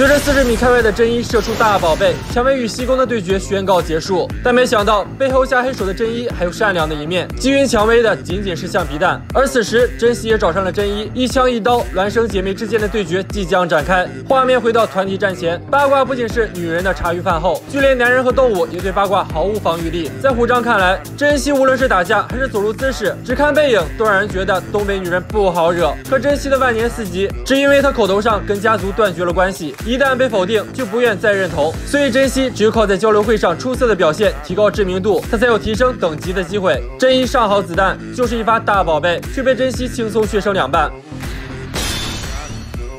随着四十米开外的真一射出大宝贝，蔷薇与西宫的对决宣告结束。但没想到背后下黑手的真一还有善良的一面，击晕蔷薇的仅仅是橡皮弹。而此时真希也找上了真一，一枪一刀，孪生姐妹之间的对决即将展开。画面回到团体战前，八卦不仅是女人的茶余饭后，就连男人和动物也对八卦毫无防御力。在虎章看来，真希无论是打架还是走路姿势，只看背影都让人觉得东北女人不好惹。可真希的万年四级，只因为她口头上跟家族断绝了关系，一旦被否定，就不愿再认同。所以珍惜只有靠在交流会上出色的表现，提高知名度，他才有提升等级的机会。真一上好子弹，就是一发大宝贝，却被珍惜轻松削成两半。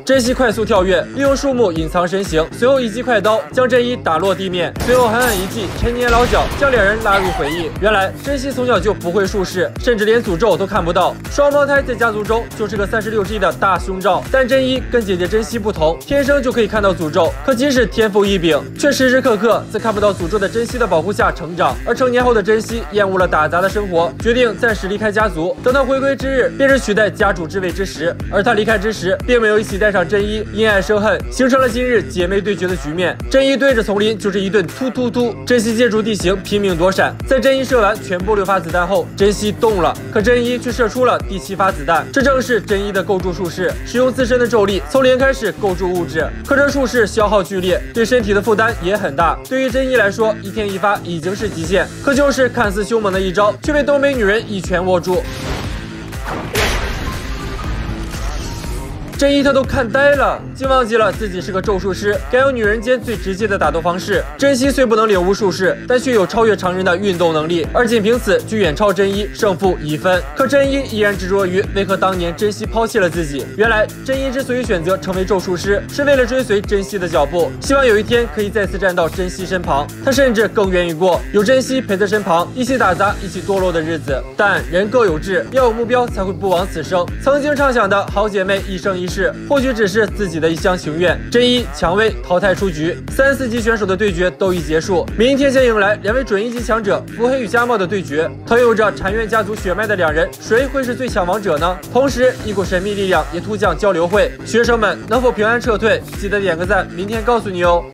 真希快速跳跃，利用树木隐藏身形，随后一记快刀将真一打落地面，随后狠狠一记陈年老脚，将两人拉入回忆。原来真希从小就不会术式，甚至连诅咒都看不到。双胞胎在家族中就是个三十六计的大胸罩。但真一跟姐姐真希不同，天生就可以看到诅咒。可即使天赋异禀，却时时刻刻在看不到诅咒的真希的保护下成长。而成年后的真希厌恶了打杂的生活，决定暂时离开家族。等到回归之日，便是取代家主之位之时。而他离开之时，并没有一起带。上真一因爱生恨，形成了今日姐妹对决的局面。真一对着丛林就是一顿突突突，真希借助地形拼命躲闪。在真一射完全部六发子弹后，真希动了，可真一却射出了第七发子弹。这正是真一的构筑术式，使用自身的咒力从零开始构筑物质。可这术式消耗剧烈，对身体的负担也很大。对于真一来说，一天一发已经是极限。可就是看似凶猛的一招，却被东北女人一拳握住。真一他都看呆了，竟忘记了自己是个咒术师，该用女人间最直接的打斗方式。真希虽不能领悟术式，但却有超越常人的运动能力，而仅凭此就远超真一，胜负已分。可真一依然执着于为何当年真希抛弃了自己。原来真一之所以选择成为咒术师，是为了追随真希的脚步，希望有一天可以再次站到真希身旁。他甚至更愿意过有真希陪在身旁，一起打杂，一起堕落的日子。但人各有志，要有目标才会不枉此生。曾经畅想的好姐妹一生一是，或许只是自己的一厢情愿。真一、蔷薇淘汰出局，三四级选手的对决都已结束。明天将迎来两位准一级强者伏黑与加茂的对决。拥有着禅院家族血脉的两人，谁会是最强王者呢？同时，一股神秘力量也突降交流会，学生们能否平安撤退？记得点个赞，明天告诉你哦。